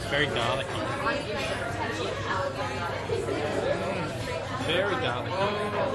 it's very garlicky. Mm, very garlicky.